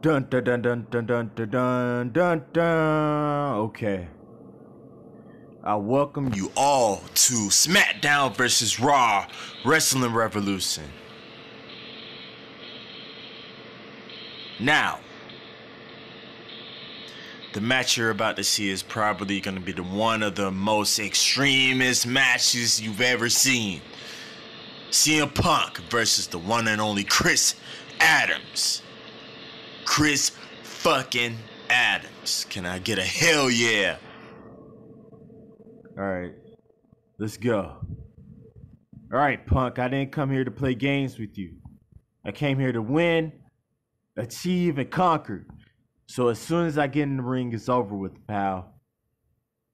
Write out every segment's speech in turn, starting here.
Dun dun dun dun dun dun dun dun dun. Okay. I welcome you all to SmackDown vs. Raw Wrestling Revolution. Now, the match you're about to see is probably going to be the one of the most extremist matches you've ever seen. CM Punk versus the one and only Chris Adams. Chris fucking Adams. Can I get a hell yeah? All right, let's go. All right, Punk, I didn't come here to play games with you. I came here to win, achieve, and conquer. So as soon as I get in the ring, it's over with, pal.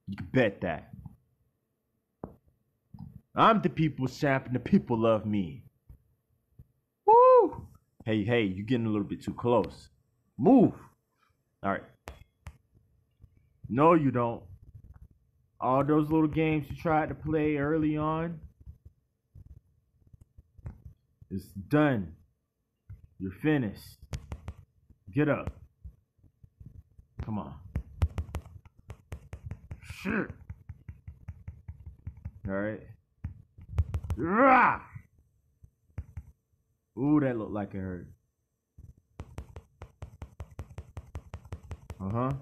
You can bet that. I'm the people's champ, and the people love me. Woo! Hey, hey, you're getting a little bit too close. Move. All right. No, you don't. All those little games you tried to play early on, it's done. You're finished. Get up. Come on. Shit. All right. Rah! Ooh, that looked like it hurt. Uh huh.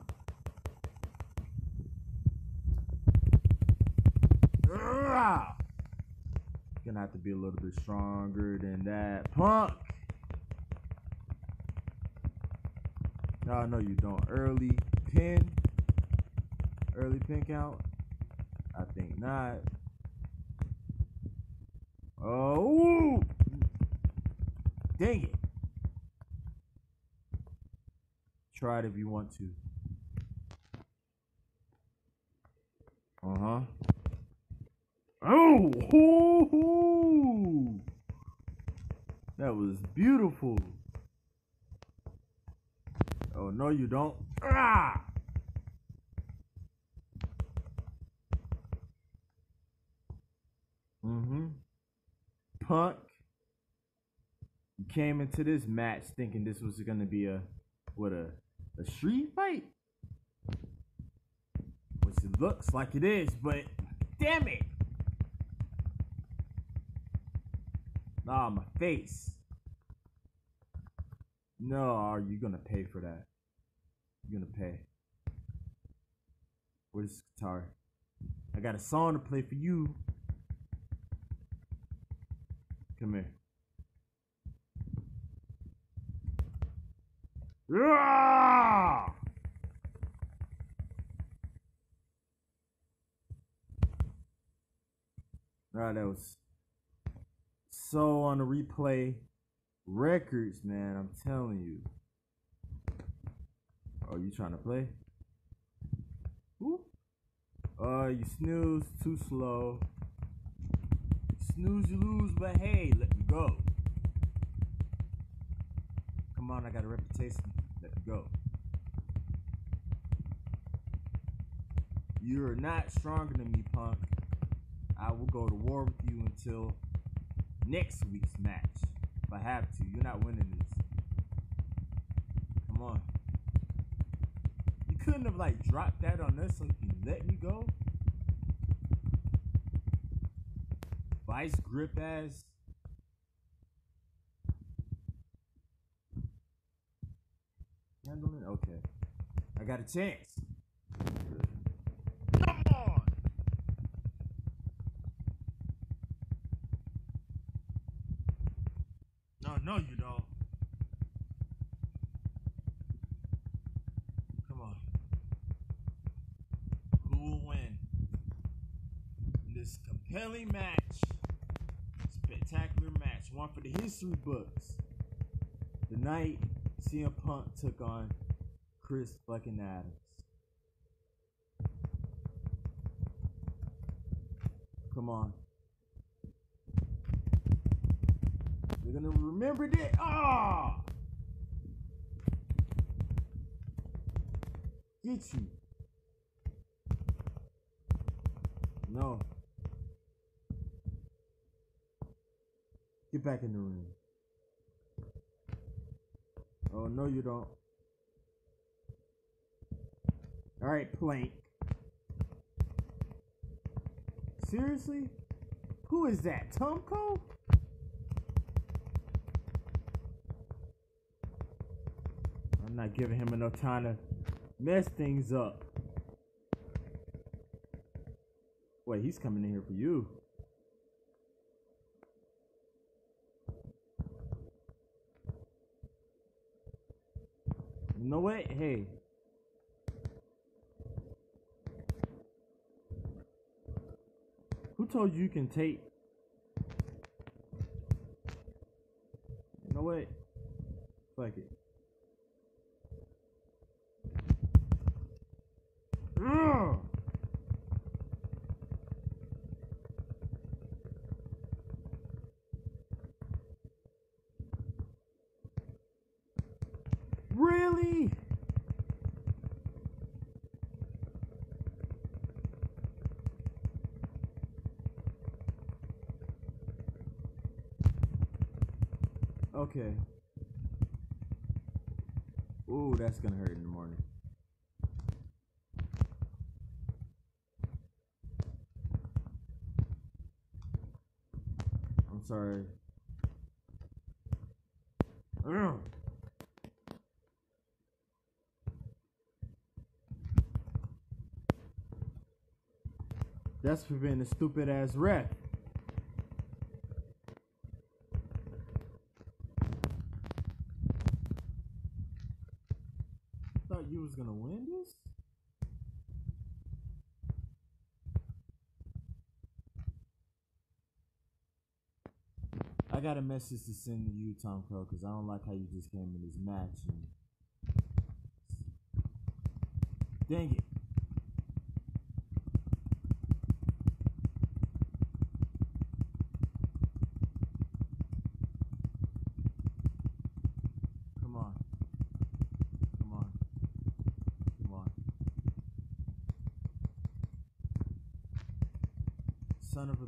Gonna have to be a little bit stronger than that. Punk! No, no, you don't. Early pin. Early pin count. I think not. Oh, dang it. Try it if you want to. Uh huh. Oh, hoo, hoo. that was beautiful. Oh no, you don't. Ah! Mm-hmm. Punk. Came into this match thinking this was gonna be a what a a street fight. Which it looks like it is, but damn it. Ah, my face. No, are you gonna pay for that? You're gonna pay. Where's this guitar? I got a song to play for you. Come here. Ah! Alright, that was so on the replay records, man. I'm telling you. Oh, you trying to play? Ooh. Uh, you snooze too slow. Snooze, you lose, but hey, let me go. Come on, I got a reputation. Go. You're not stronger than me, punk. I will go to war with you until next week's match. If I have to, you're not winning this. Come on. You couldn't have like dropped that on us so you let me go. Vice grip ass. Okay. I got a chance. Come on! No, no, you don't. Come on. Who will win? In this compelling match. Spectacular match. One for the history books. The night CM Punk took on Chris fucking Adams. Come on. You're gonna remember that. Ah! Get you. No. Get back in the room. Oh, no, you don't. Alright, Plank. Seriously? Who is that? Tomko? I'm not giving him enough time to mess things up. Wait, he's coming in here for you. Hey. Who told you you can take? You know what? Fuck it. Ugh. Okay. Ooh, that's gonna hurt in the morning. I'm sorry. Ugh. That's for being a stupid ass ref. You was gonna win this? I got a message to send to you, Tomko, because I don't like how you just came in this match and Dang it. Come on. Come on. Come on. Son of a.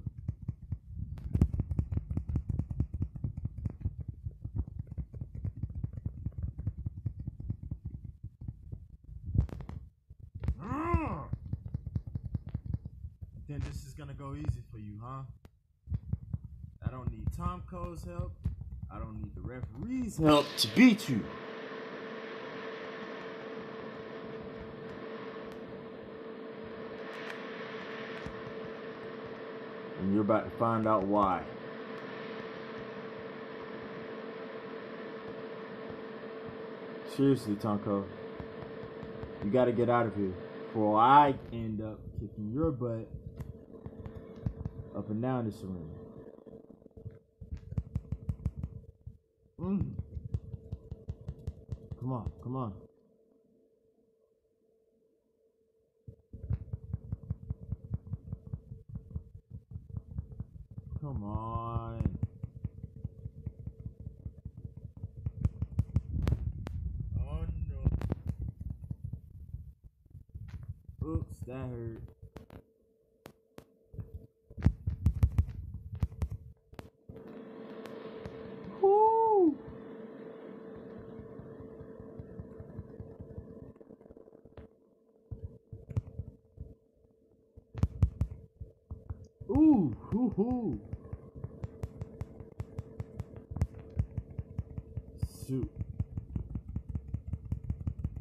Ah! Then this is gonna go easy for you, huh? I don't need Tomko's help. I don't need the referee's help to beat you. And you're about to find out why. Seriously, Tomko. You gotta get out of here before I end up kicking your butt up and down this arena. Mm. Come on, come on. Come on. Oh no. Oops, that hurt. Woo! Hoo hoo.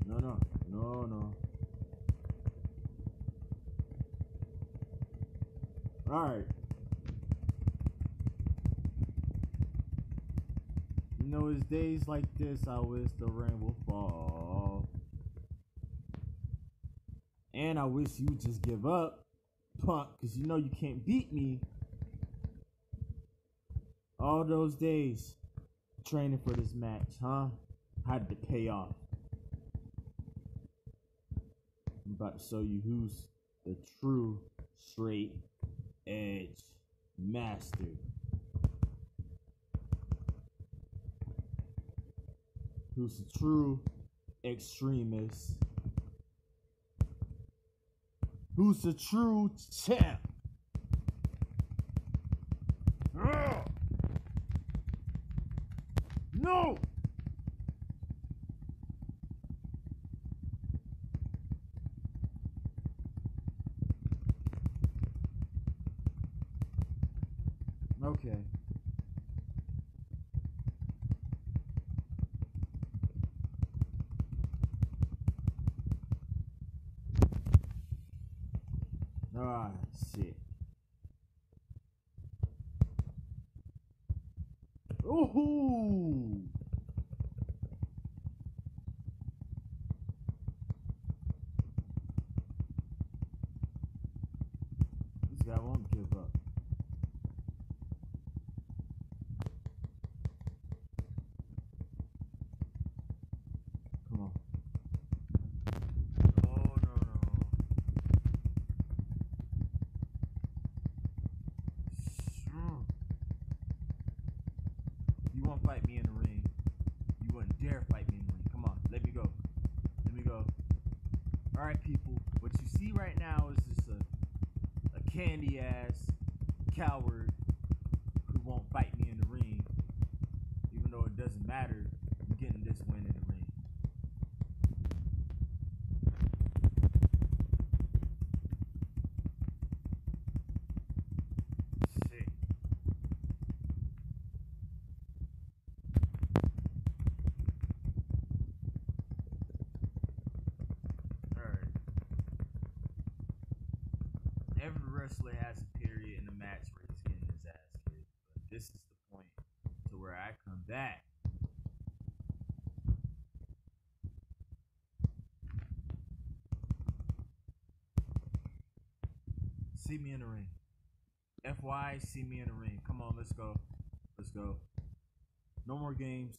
No, no, no, no. Alright. You know, it's days like this I wish the rain will fall. And I wish you would just give up, punk, because you know you can't beat me. All those days training for this match, huh? Had to pay off. I'm about to show you who's the true straight edge master. Who's the true extremist? Who's the true champ? Ugh. No! Okay. Ah, shit. Ooh. This guy won't give up. Come on. Oh no no. Sure. You won't fight me in the ring. You wouldn't dare fight me in the ring. Come on, let me go. Let me go. Alright people, what you see right now is just a a candy ass coward who won't fight me in the ring. Even though it doesn't matter, I'm getting this win in the ring. Shit. Alright. Every wrestler has a period in the match where he's getting his ass kicked, but this is the point to where I come back. See me in the ring. FY, see me in the ring. Come on, let's go. Let's go. No more games.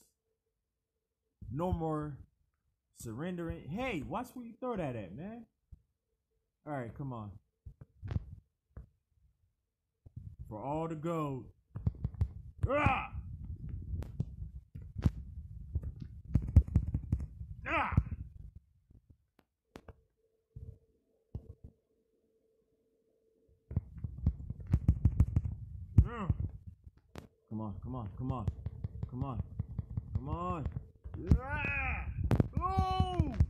No more surrendering. Hey, watch where you throw that at, man. All right, come on. For all the gold. Ah! Ah! Come on, come on, come on, come on, come on. Ah! Oh!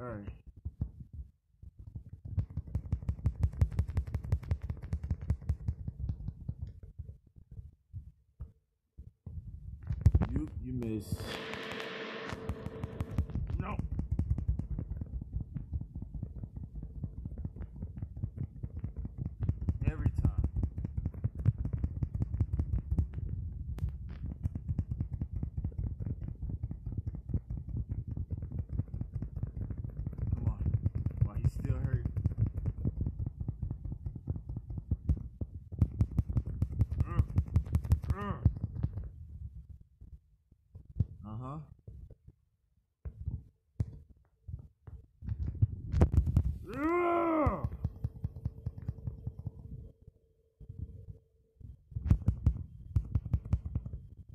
All right. You you miss. No. Every time. Come on. While he's still hurt. Uh huh.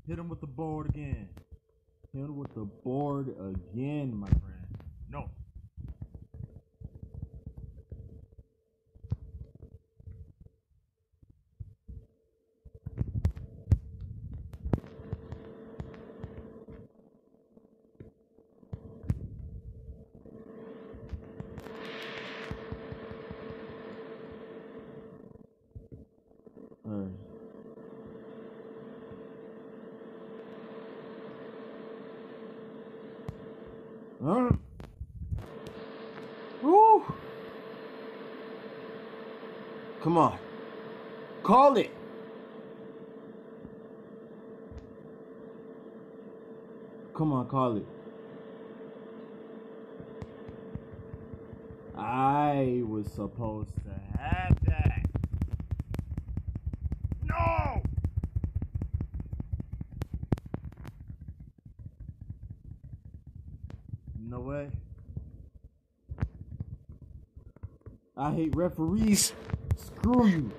Hit him with the board again. Hit him with the board again, my friend. No. Alright. Alright. Woo! Come on. Call it. Come on, call it. I was supposed to have that. No! Know what? I hate referees. Screw you.